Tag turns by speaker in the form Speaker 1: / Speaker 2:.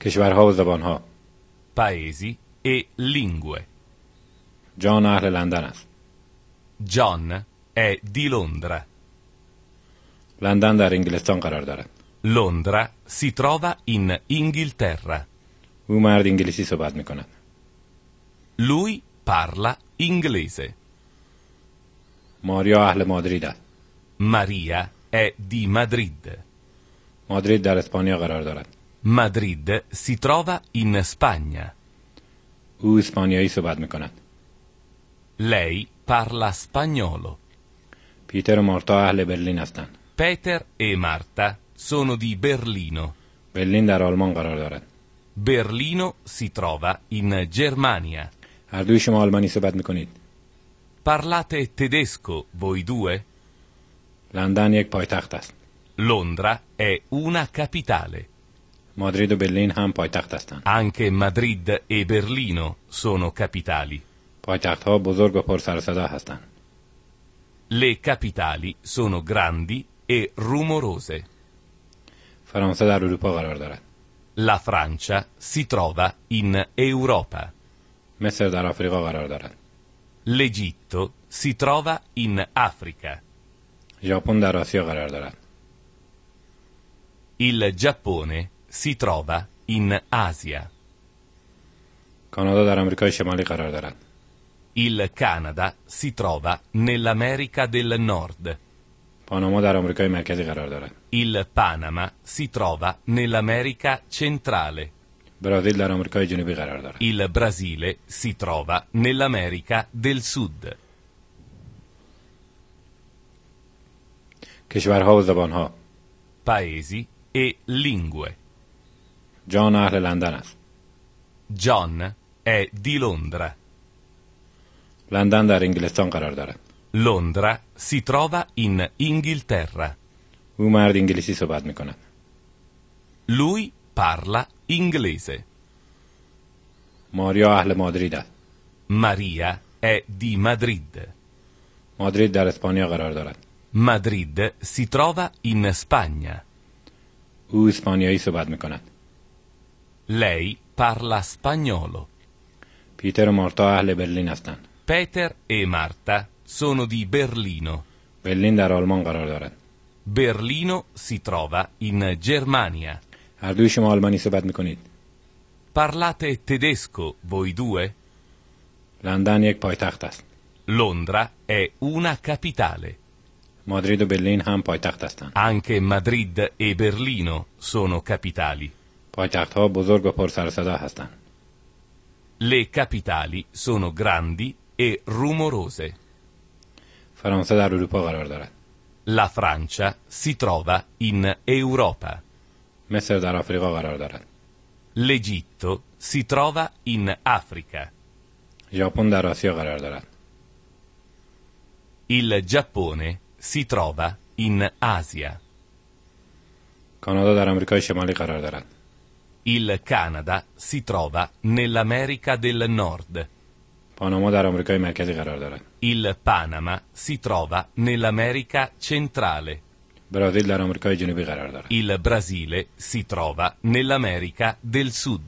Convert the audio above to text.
Speaker 1: کشورها و زبانها
Speaker 2: paesi e lingue.
Speaker 1: جان اهل لندن است
Speaker 2: John è di Londra.
Speaker 1: لندن در انگلستان قرار دارد
Speaker 2: Londra si trova in Inghilterra.
Speaker 1: او مرد انگلیسی صحبت می کند
Speaker 2: Lui parla inglese.
Speaker 1: ماریا اهل مادرید است
Speaker 2: Maria è di Madrid.
Speaker 1: مادرید در اسپانیا قرار دارد
Speaker 2: Madrid si trova in Spagna.
Speaker 1: او اسپانیایی صحبت می کند
Speaker 2: Lei parla spagnolo.
Speaker 1: پیتر و مارتا اهل برلین هستند
Speaker 2: Peter e Marta sono di Berlino.
Speaker 1: برلین در آلمان قرار دارد
Speaker 2: Berlino si trova in Germania.
Speaker 1: هر دوی شما آلمانی صحبت می کنید
Speaker 2: Parlate tedesco voi due?
Speaker 1: لندن یک پایتخت است
Speaker 2: Londra è una capitale.
Speaker 1: مادرید و برلین هم پایتخت هستند
Speaker 2: Anche Madrid e Berlino sono capitali.
Speaker 1: پایتخت ها بزرگ و پر سر و صدا هستند
Speaker 2: Le capitali sono grandi e rumorose.
Speaker 1: فرانسه در اروپا قرار دارد
Speaker 2: La Francia si trova in Europa.
Speaker 1: مصر در آفریقا قرار دارد
Speaker 2: L'Egitto si trova in Africa.
Speaker 1: ژاپن در آسیا قرار دارد
Speaker 2: Il Giappone si trova in Asia.
Speaker 1: کانادا در آمریکای شمالی قرار دارد
Speaker 2: Il Canada si trova nell'America del Nord.
Speaker 1: پاناما در آمریکای مرکزی قرار دارد
Speaker 2: Il Panama si trova nell'America centrale.
Speaker 1: برازیل در آمریکای جنوبی قرار دارد
Speaker 2: Il Brasile si trova nell'America del Sud.
Speaker 1: کشورها و زبانها
Speaker 2: Paesi e lingue.
Speaker 1: جان اهل لندن است
Speaker 2: John è di Londra.
Speaker 1: لندن در انگلستان قرار دارد
Speaker 2: Londra si trova in Inghilterra.
Speaker 1: او مرد انگلیسی صحبت می کند
Speaker 2: Lui parla inglese.
Speaker 1: ماریا اهل مادرید است
Speaker 2: Maria è di Madrid.
Speaker 1: مادرید در اسپانیا قرار دارد
Speaker 2: Madrid si trova in Spagna.
Speaker 1: او اسپانیایی صحبت می کند
Speaker 2: Lei parla spagnolo.
Speaker 1: پیتر و مارتا اهل برلین هستند
Speaker 2: Peter e Marta sono di Berlino.
Speaker 1: برلین در آلمان قرار دارد
Speaker 2: Berlino si trova in Germania.
Speaker 1: هر دوی شما آلمانی صحبت می کنید
Speaker 2: Parlate tedesco voi due?
Speaker 1: لندن یک پایتخت است
Speaker 2: Londra è una capitale.
Speaker 1: مادرید و برلین هم پایتخت هستند
Speaker 2: Anche Madrid e Berlino sono capitali.
Speaker 1: پایتخت ها بزرگ و پر سر و صدا هستند
Speaker 2: Le capitali sono grandi e rumorose.
Speaker 1: فرانسه در اروپا قرار دارد
Speaker 2: La Francia si trova in Europa.
Speaker 1: مصر در آفریقا قرار دارد
Speaker 2: L'Egitto si trova in Africa.
Speaker 1: ژاپن در آسیا قرار دارد
Speaker 2: Il Giappone si trova in Asia.
Speaker 1: کانادا در آمریکای شمالی قرار دارد
Speaker 2: Il Canada si trova nell'America del Nord. Il Panama si trova nell'America centrale. Il Brasile si trova nell'America del Sud.